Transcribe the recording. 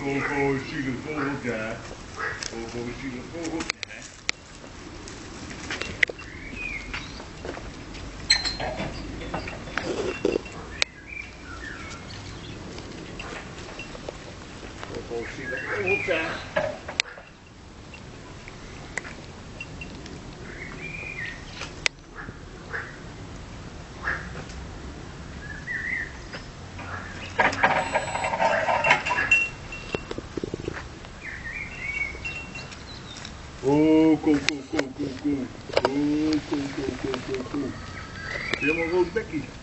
Coco ziet een vogeltje. Coco ziet een vogeltje. Coco ziet een vogeltje. Oh, ko, ko, ko, ko, ko. Oh, ko, ko, ko, ko, ko. Helemaal rood bekkie.